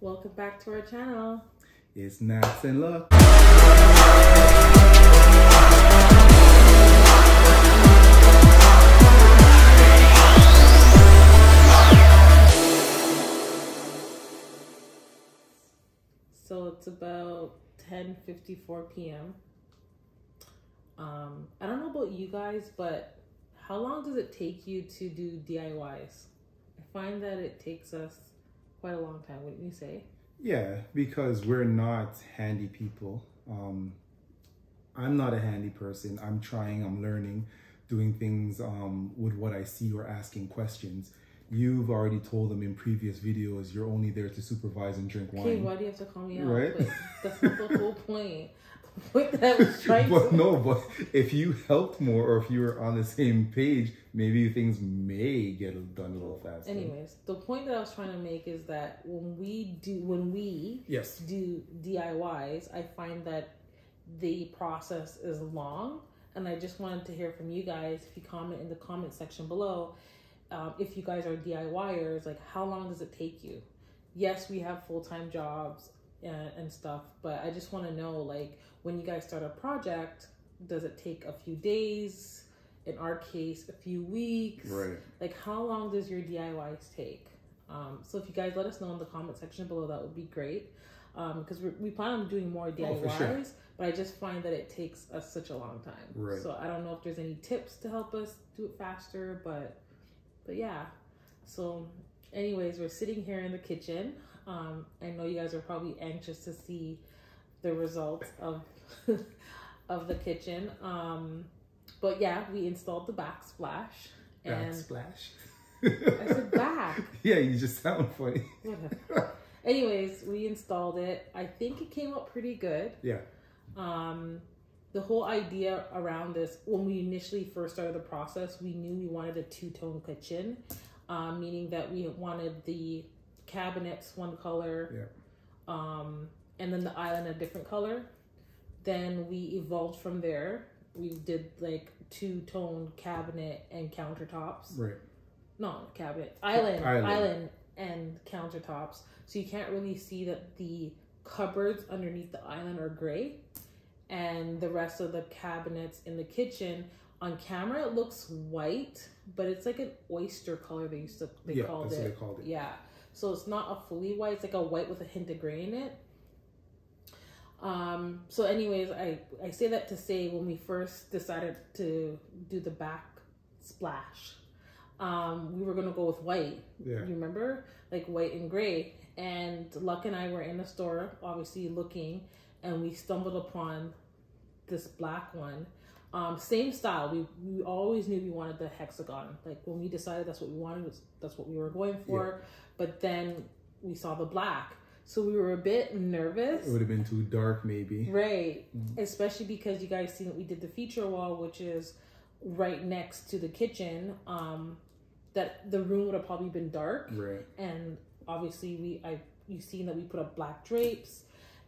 Welcome back to our channel. It's Nats and Lux. So it's about 10:54 p.m. Um, I don't know about you guys, but how long does it take you to do DIYs? I find that it takes us quite a long time, wouldn't you say? Yeah, because we're not handy people. Um, I'm not a handy person. I'm trying, I'm learning, doing things um, with what I see or asking questions. You've already told them in previous videos you're only there to supervise and drink wine. Okay, why do you have to call me out? Right. That's not the whole point. What that was trying but no, but if you helped more or if you were on the same page, maybe things may get done a little faster. Anyways, the point that I was trying to make is that when we do when we Yes. do DIYs, I find that the process is long, and I just wanted to hear from you guys. If you comment in the comment section below, um, if you guys are DIYers, like how long does it take you? Yes, we have full time jobs and, and stuff, but I just want to know like when you guys start a project, does it take a few days? In our case, a few weeks. Right. Like, how long does your DIYs take? Um, so, if you guys let us know in the comment section below, that would be great. Um because we we plan on doing more Oh, DIYs, for sure. but I just find that it takes us such a long time. Right. So, I don't know if there's any tips to help us do it faster, but but yeah. So, anyways, we're sitting here in the kitchen. Um, I know you guys are probably anxious to see the results of of the kitchen. Um, but yeah, we installed the backsplash and Backsplash. I said back. yeah, you just sound funny. Anyways, we installed it. I think it came out pretty good. Yeah. Um, the whole idea around this, when we initially first started the process, we knew we wanted a two tone kitchen, um, meaning that we wanted the cabinets one color, Yeah. um, and then the island a different color. Then we evolved from there. We did like two tone cabinet and countertops. Right. No, cabinet. Island, Island. island. and countertops. So you can't really see that the cupboards underneath the island are gray. And the rest of the cabinets in the kitchen on camera it looks white, but it's like an oyster color they used to they yeah, called it. they called it. Yeah. So it's not a fully white, it's like a white with a hint of gray in it. Um, so anyways, I, I say that to say when we first decided to do the back splash, um, we were gonna go with white. Yeah. You remember? Like white and gray. And Lux and I were in the store, obviously looking, and we stumbled upon this black one. Um, same style. We we always knew we wanted the hexagon. Like when we decided that's what we wanted, was that's what we were going for. But then we saw the black, so we were a bit nervous. It would have been too dark, maybe. Right. Especially because you guys seen that we did the feature wall, which is right next to the kitchen. Um, that the room would have probably been dark, Right. and obviously we I you seen that we put up black drapes,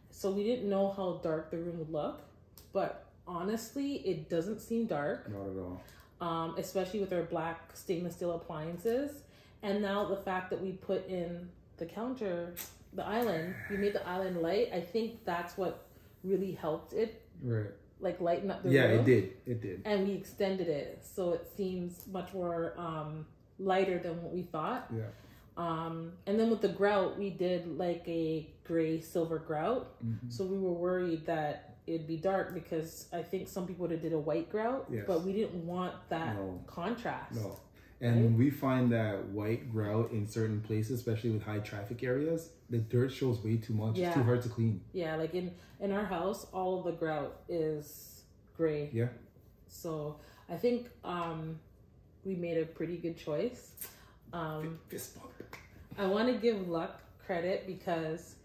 so we didn't know how dark the room would look. But honestly, it doesn't seem dark Not at all. um, especially with our black stainless steel appliances. And now the fact that we put in the counter, the island, we made the island light. I think that's what really helped it, Right. like lighten up the room. yeah, room. it did. It did. And we extended it so it seems much more um, lighter than what we thought. Yeah. Um, and then with the grout, we did like a gray silver grout. Mhm. So we were worried that it'd be dark because I think some people would have did a white grout, Yes. but we didn't want that No. contrast. No. And we find that white grout in certain places, especially with high traffic areas, the dirt shows way too much. Yeah. It's too hard to clean. Yeah, like in in our house, all of the grout is gray. Yeah. So I think um, we made a pretty good choice. Um, Fist bump. I want to give Lux credit because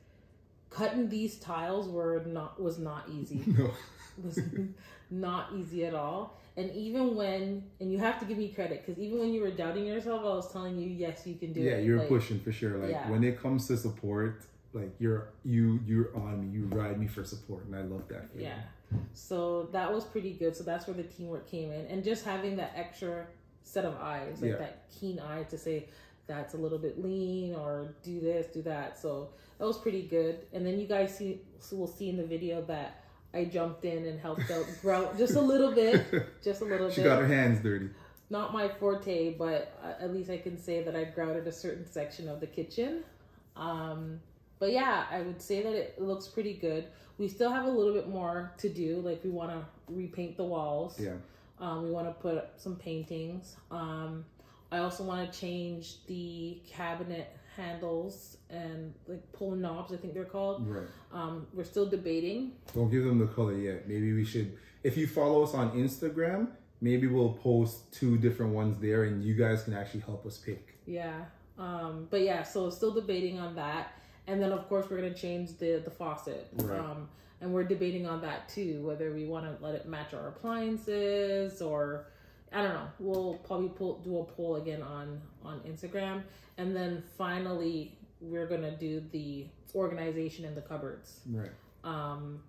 cutting these tiles were not was not easy. No. was not easy at all. And even when, and you have to give me credit because even when you were doubting yourself, I was telling you, yes, you can do yeah, it. Yeah, you're Like, pushing for sure. Like Yeah. when it comes to support, like you're you you're on me. You ride me for support, and I love that. You. Yeah. So that was pretty good. So that's where the teamwork came in. And just having that extra set of eyes, like Yeah. that keen eye to say, that's a little bit lean or do this, do that. So that was pretty good. And then you guys see will see in the video that I jumped in and helped out grout just a little bit, just a little she bit. got her hands dirty. Not my forte, but at least I can say that I grouted a certain section of the kitchen. Um, but yeah, I would say that it looks pretty good. We still have a little bit more to do. Like we want to repaint the walls. Yeah. Um, we want to put up some paintings. Um, I also want to change the cabinet handles and like pull knobs. I think they're called. Right. Um, we're still debating. Don't give them the color yet. Maybe we should. If you follow us on Instagram, maybe we'll post two different ones there, and you guys can actually help us pick. Yeah. Um, but yeah, so still debating on that. And then of course we're gonna change the the faucet. Right. Um, and we're debating on that too, whether we want to let it match our appliances or I don't know. We'll probably pull, do a poll again on on Instagram, and then finally we're gonna do the organization in the cupboards. Right. Um,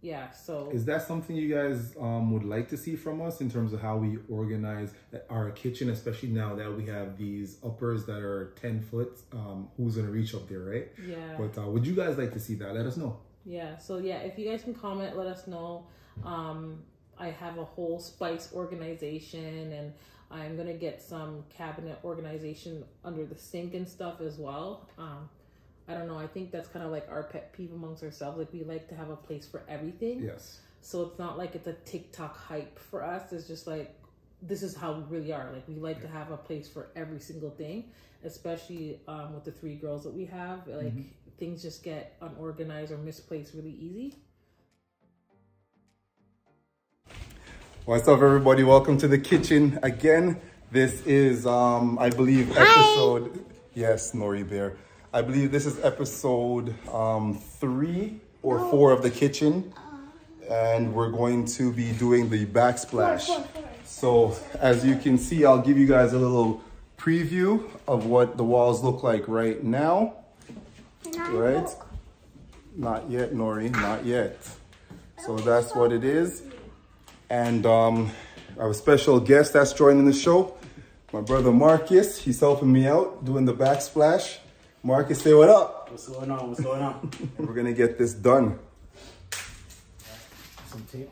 yeah. So Is that something you guys um, would like to see from us in terms of how we organize our kitchen, especially now that we have these uppers that are 10 foot? Um, who's going to reach up there, right? yeah. But uh, would you guys like to see that? Let us know. Yeah, so yeah, if you guys can comment, let us know. Um, I have a whole spice organization and I'm gonna get some cabinet organization under the sink and stuff as well. Um, I don't know, I think that's kind of like our pet peeve amongst ourselves. Like we like to have a place for everything. Yes. So it's not like it's a TikTok hype for us. It's just like this is how we really are. Like we like to have a place for every single thing, especially um, with the three girls that we have. Like things just get unorganized or misplaced really easy. What's up, everybody? Welcome to the kitchen again. This is, um, I believe, episode. Yes, Nori Bear. I believe this is episode um, three or four of the kitchen, and we're going to be doing the backsplash. So, as you can see, I'll give you guys a little preview of what the walls look like right now. Right? Not yet, Nori. Not yet. So that's what it is. And um, I have a special guest that's joining the show. My brother Marcus. He's helping me out doing the backsplash. Marcus, say what up. What's going on? What's going on? We're gonna get this done. Some tape.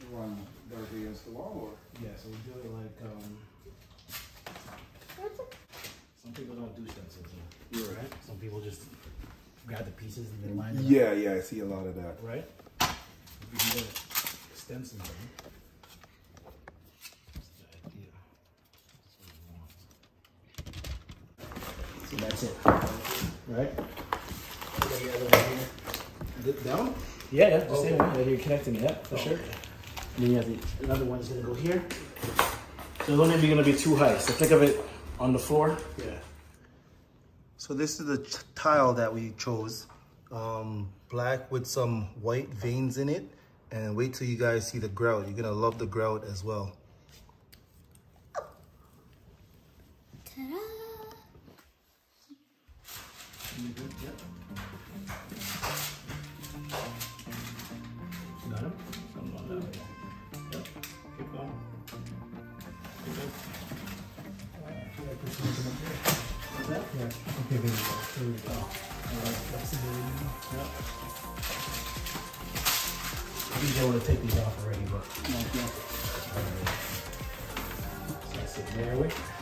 You want directly against the wall or? Yeah, so we do it like um. Some people don't do stencils. You're Right. right. Some people just grab the pieces and then line it up. Yeah, yeah, I see a lot of that. Right. If we can get stencils done. That's the idea. That's what we want. So that's it. Right. Put one down? Yeah, yeah, the same one that you're connecting it, yeah, for oh, sure. And then you have the, another one's gonna go here. So it's only gonna be too high. So think of it on the floor. Yeah. So this is the tile that we chose. Um, black with some white veins in it. And wait till you guys see the grout. You're gonna love the grout as well. Yeah. Okay, there we go. There we go. Alright, that's it. Yep. I think they want to take these off already, but. Alright. So that's it. There we Yeah.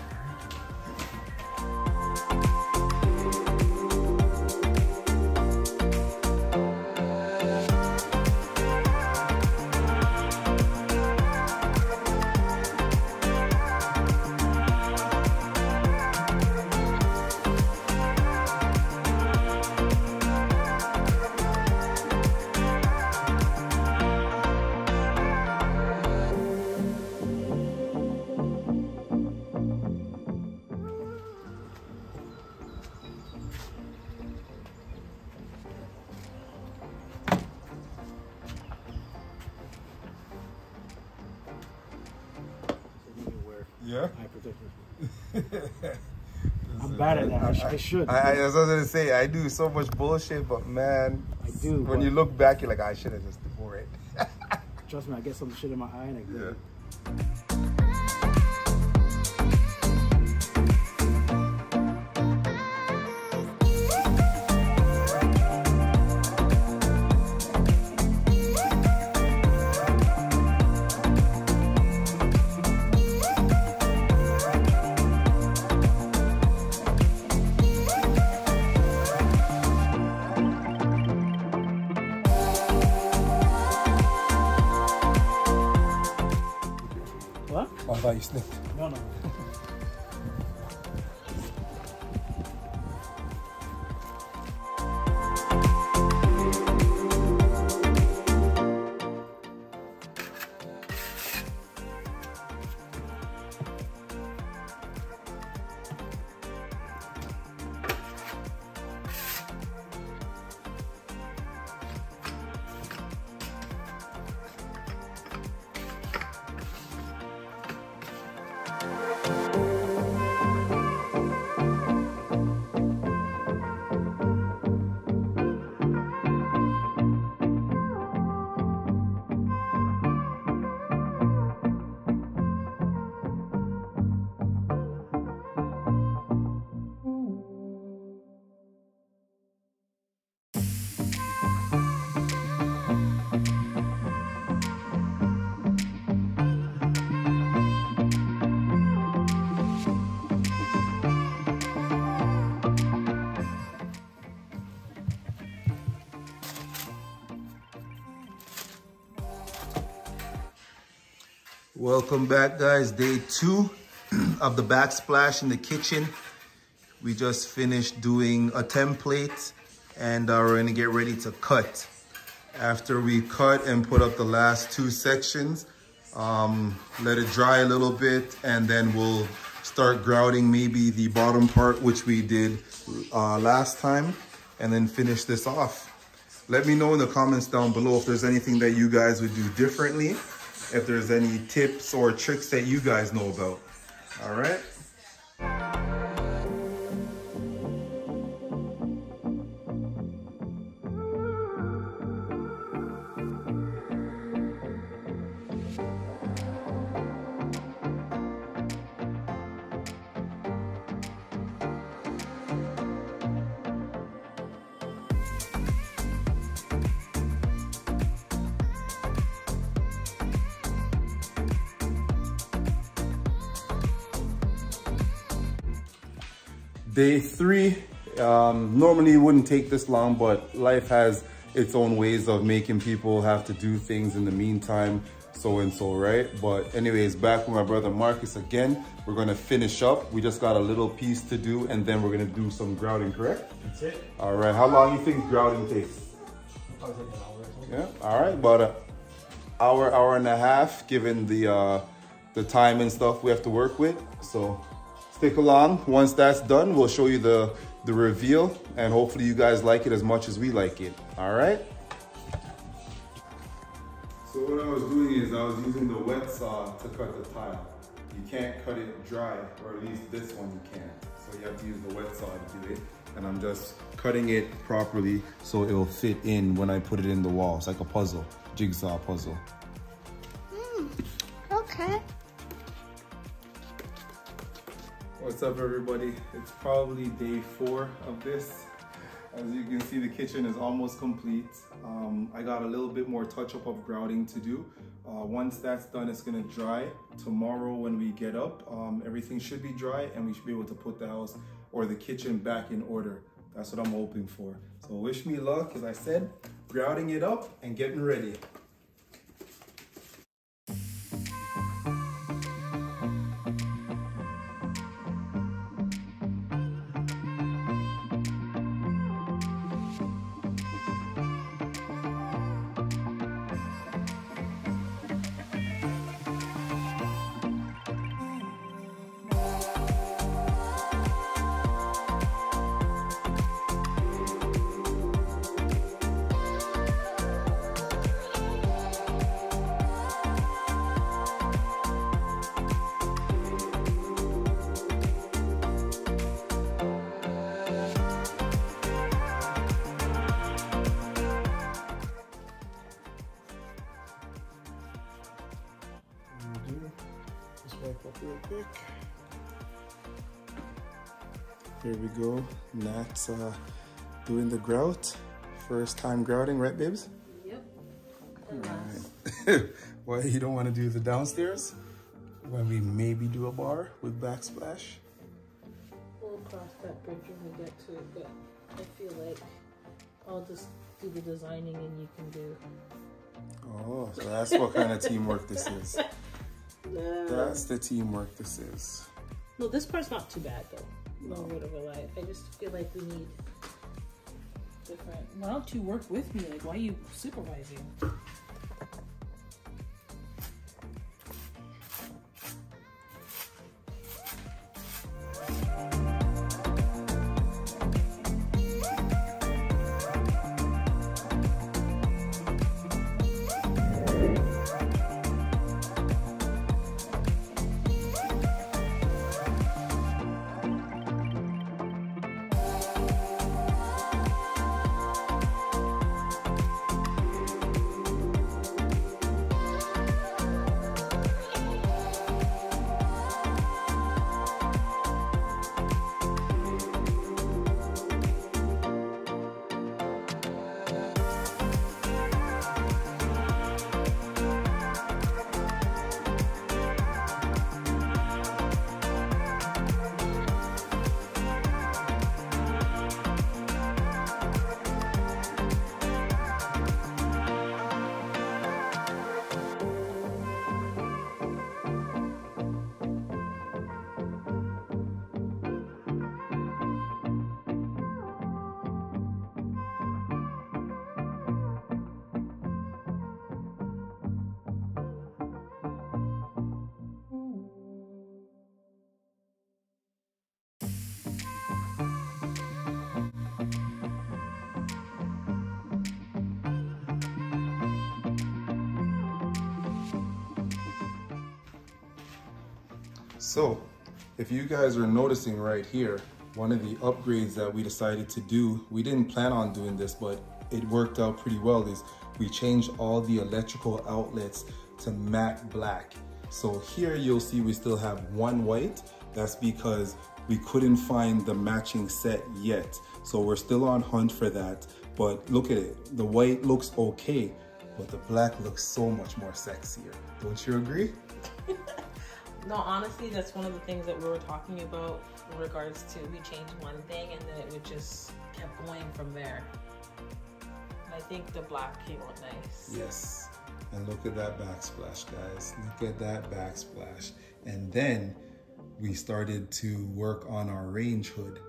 That. I, I should. I, I was gonna say I do so much bullshit, but man, I do, When you look back, you're like, I should have just it. Trust me, I get some shit in my eye and I do Yeah. Welcome back guys, day two of the backsplash in the kitchen. We just finished doing a template and uh, we're gonna get ready to cut. After we cut and put up the last two sections, um, let it dry a little bit and then we'll start grouting maybe the bottom part which we did uh, last time and then finish this off. Let me know in the comments down below if there's anything that you guys would do differently if there's any tips or tricks that you guys know about. All right. Day three, um, normally it wouldn't take this long, but life has its own ways of making people have to do things in the meantime, so and so, right? But anyways, back with my brother Marcus again. We're gonna finish up. We just got a little piece to do and then we're gonna do some grouting, correct? That's it. All right, how long you think grouting takes? Yeah, all right, about an hour, hour and a half, given the uh, the time and stuff we have to work with. So stick along. Once that's done, we'll show you the, the reveal and hopefully you guys like it as much as we like it. All right? So what I was doing is I was using the wet saw to cut the tile. You can't cut it dry, or at least this one you can't. So you have to use the wet saw to do it. And I'm just cutting it properly so it'll fit in when I put it in the wall. It's like a puzzle, jigsaw puzzle. Mm, okay. What's up everybody? It's probably day four of this. As you can see, the kitchen is almost complete. Um, I got a little bit more touch-up of grouting to do. Uh, once that's done, it's gonna dry. Tomorrow when we get up, um, everything should be dry and we should be able to put the house or the kitchen back in order. That's what I'm hoping for. So wish me luck, as I said, grouting it up and getting ready. Up real quick. Here we go. Nat's uh, doing the grout. First time grouting, right, babes? Yep. Right. Why you don't want to do the downstairs? When we maybe do a bar with backsplash? We'll cross that bridge when we get to it, but I feel like I'll just do the designing and you can do. Oh, so that's what kind of teamwork this is. No. That's the teamwork this is. No, this part's not too bad though. No word of a lie. I just feel like we need different. Why don't you work with me? Like, why are you supervising? So, if you guys are noticing right here, one of the upgrades that we decided to do, we didn't plan on doing this, but it worked out pretty well, is we changed all the electrical outlets to matte black. So here you'll see we still have one white. That's because we couldn't find the matching set yet. So we're still on hunt for that. But look at it, the white looks okay, but the black looks so much more sexier. Don't you agree? No, honestly, that's one of the things that we were talking about in regards to we changed one thing and then it would just kept going from there. And I think the black came out nice. Yes. And look at that backsplash, guys. Look at that backsplash. And then we started to work on our range hood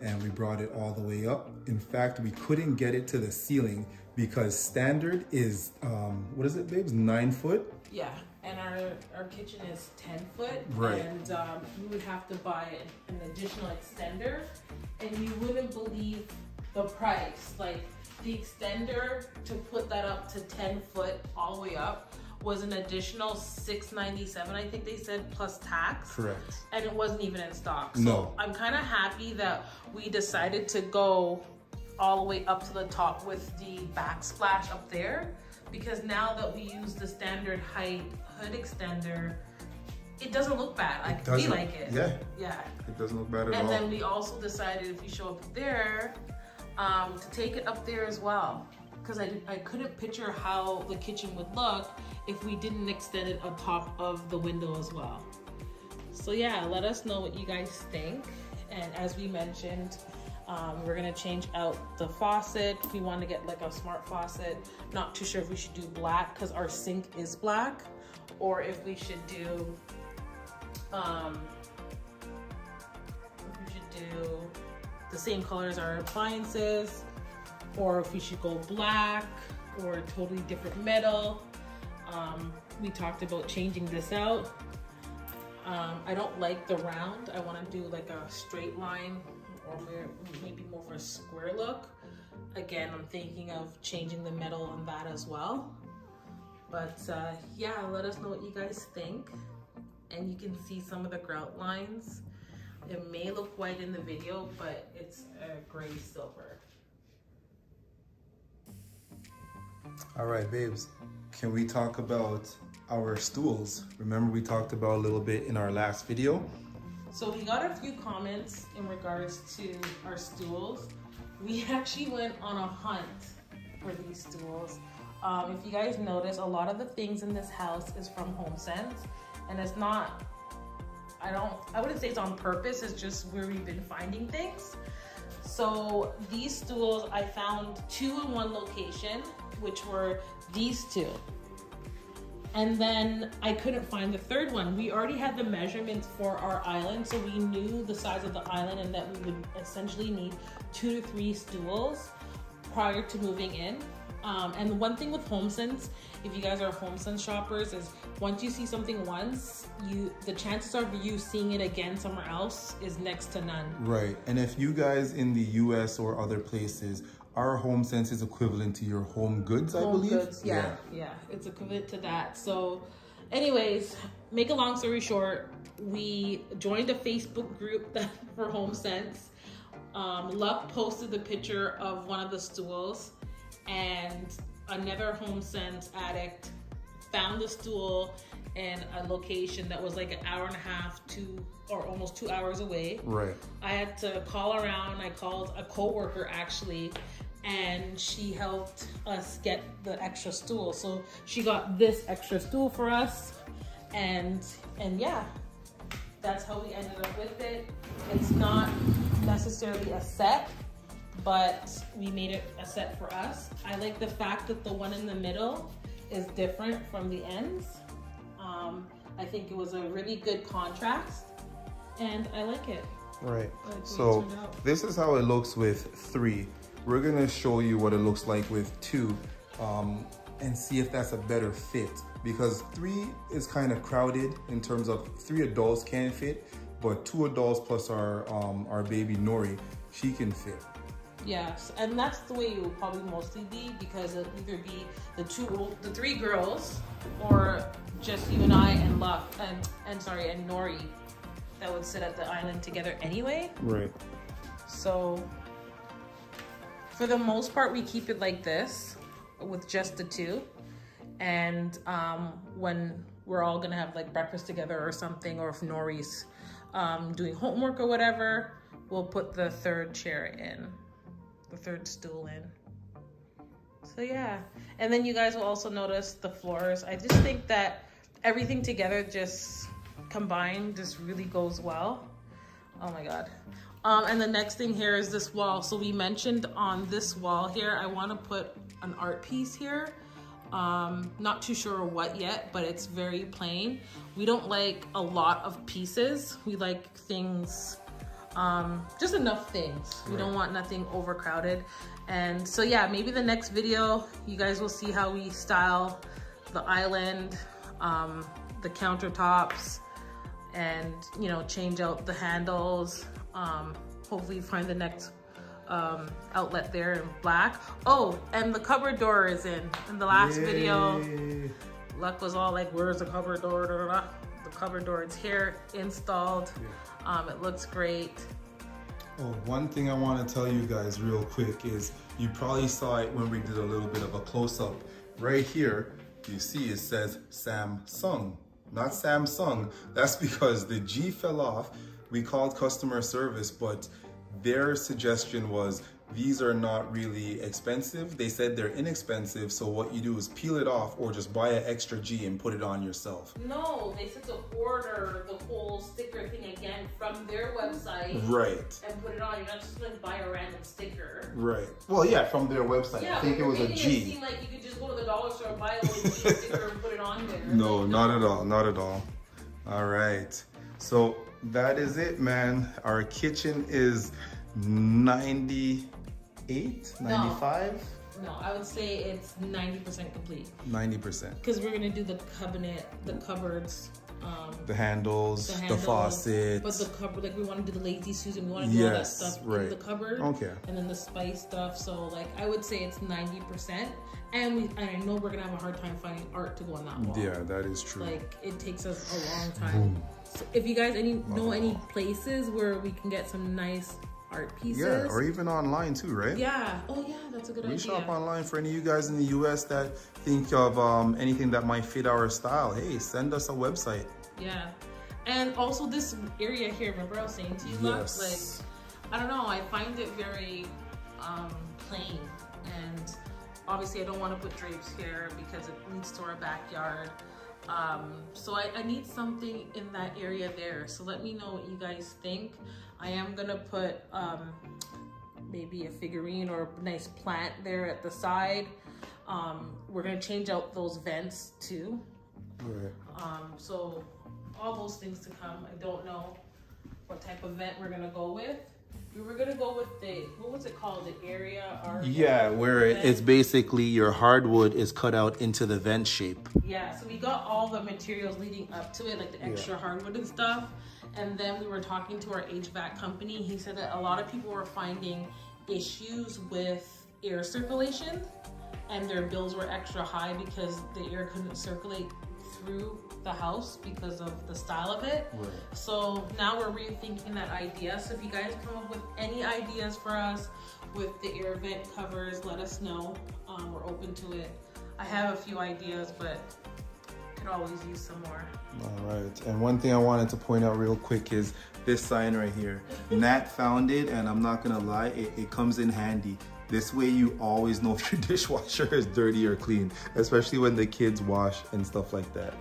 and we brought it all the way up. In fact, we couldn't get it to the ceiling because standard is, um, what is it, babes? Nine foot? Yeah, and our our kitchen is ten foot, Right. and um, we would have to buy an, additional extender, and you wouldn't believe the price. Like the extender to put that up to ten foot all the way up was an additional six ninety seven. I think they said plus tax. Correct. and it wasn't even in stock. So No. I'm kind of happy that we decided to go all the way up to the top with the backsplash up there because now that we use the standard height hood extender, it doesn't look bad. Like we like it. yeah. Yeah. It doesn't look bad at And all. then we also decided if we show up there, um, to take it up there as well. Because I, I couldn't picture how the kitchen would look if we didn't extend it on top of the window as well. So yeah, let us know what you guys think. And as we mentioned, um, we're gonna change out the faucet. We want to get like a smart faucet. Not too sure if we should do black because our sink is black, or if we should do um, we should do the same color as our appliances, or if we should go black or a totally different metal. Um, we talked about changing this out. Um, I don't like the round. I want to do like a straight line or maybe more of a square look. Again, I'm thinking of changing the metal on that as well. But uh, yeah, let us know what you guys think. And you can see some of the grout lines. It may look white in the video, but it's a gray silver. All right, babes. Can we talk about our stools? Remember we talked about a little bit in our last video? So we got a few comments in regards to our stools. We actually went on a hunt for these stools. Um, if you guys notice, a lot of the things in this house is from HomeSense, and it's not. I don't. I wouldn't say it's on purpose. It's just where we've been finding things. So these stools, I found two in one location, which were these two. and then I couldn't find the third one. We already had the measurements for our island, so we knew the size of the island and that we would essentially need two to three stools prior to moving in. Um, and one thing with HomeSense, if you guys are HomeSense shoppers, is once you see something once, you the chances of you seeing it again somewhere else is next to none. Right. And if you guys in the US or other places, our HomeSense is equivalent to your HomeGoods, I Home believe. goods, yeah, yeah, it's equivalent to that. So, anyways, make a long story short, we joined a Facebook group that for HomeSense. Um, Lux posted the picture of one of the stools, and another HomeSense addict found the stool in a location that was like an hour and a half to or almost two hours away. Right. I had to call around. I called a coworker actually, and she helped us get the extra stool. So she got this extra stool for us, and and yeah, that's how we ended up with it. It's not necessarily a set, but we made it a set for us. I like the fact that the one in the middle is different from the ends. Um, I think it was a really good contrast, and I like it. Right. Like the way it So this is how it looks with three. We're gonna show you what it looks like with two um, and see if that's a better fit because three is kind of crowded in terms of three adults can fit, but two adults plus our um, our baby Nori, she can fit. Yes, and that's the way it will probably mostly be because it'll either be the two, the three girls, or just you and I and Lux and and sorry and Nori that would sit at the island together anyway. Right. So for the most part, we keep it like this with just the two, and um, when we're all gonna have like breakfast together or something, or if Nori's um, doing homework or whatever, we'll put the third chair in, the third stool in. So yeah, and then you guys will also notice the floors. I just think that everything together just combined just really goes well. Oh my god. Um, and the next thing here is this wall. So we mentioned on this wall here, I want to put an art piece here. Um, not too sure what yet, but it's very plain. We don't like a lot of pieces. We like things, um, just enough things. We don't want nothing overcrowded. And so yeah, maybe the next video, you guys will see how we style the island, um, the countertops, and you know change out the handles um hopefully find the next um outlet there in black oh and the cupboard door is in in the last video Lux was all like where's the cupboard door da, da, da. The cupboard door here installed um it looks great Oh, one thing I want to tell you guys real quick is you probably saw it when we did a little bit of a close up. Right here, you see it says Samsun, not Samsung. That's because the G fell off. We called customer service, but their suggestion was these are not really expensive. They said they're inexpensive, so what you do is peel it off or just buy an extra G and put it on yourself. no they said to order the whole sticker thing again from their website Right. and put it on you're not just gonna buy a random sticker Right. Well, yeah, from their website. Yeah, I think it was a G. you're making G. It seem like you could just go to the dollar store, buy a little G sticker, and put it on there. No, Like, not at all. Not at all. All right. So that is it, man. Our kitchen is 98, 95, No, I would say it's ninety percent complete 90%. because we're gonna do the cabinet, the cupboards, um, The handles, the, the, faucets. But the cupboard, like we want to do the lazy Susan, we want to do all that stuff right. in the cupboard. Okay. And then the spice stuff. So like I would say it's ninety percent. And we, and I know we're gonna have a hard time finding art to go on that wall. yeah, that is true. Like it takes us a long time. So if you guys any know any places where we can get some nice art pieces. yeah, or even online too, right? Yeah. Oh yeah, that's a good We idea. shop online for any of you guys in the US that think of um, anything that might fit our style. Hey, send us a website. Yeah. And also this area here, remember I was saying to you, Yes. like I don't know, I find it very um plain and obviously I don't want to put drapes here because it leads to our backyard. Um, so I, I need something in that area there. So let me know what you guys think. I am gonna put um, maybe a figurine or a nice plant there at the side. Um, we're gonna change out those vents too. Right. Um, so all those things to come. I don't know what type of vent we're gonna go with. We were gonna go with the what was it called? The area or Yeah, where it- it's basically your hardwood is cut out into the vent shape. Yeah, so we got all the materials leading up to it, like the extra hardwood and stuff. And then we were talking to our HVAC company. He said that a lot of people were finding issues with air circulation and their bills were extra high because the air couldn't circulate through the house because of the style of it. Right. So now we're rethinking that idea. So if you guys come up with any ideas for us with the air vent covers, let us know. Um, we're open to it. I have a few ideas, but could always use some more. All right. And one thing I wanted to point out real quick is this sign right here. Nat found it, and I'm not gonna lie, it, it comes in handy. This way you always know if your dishwasher is dirty or clean, especially when the kids wash and stuff like that.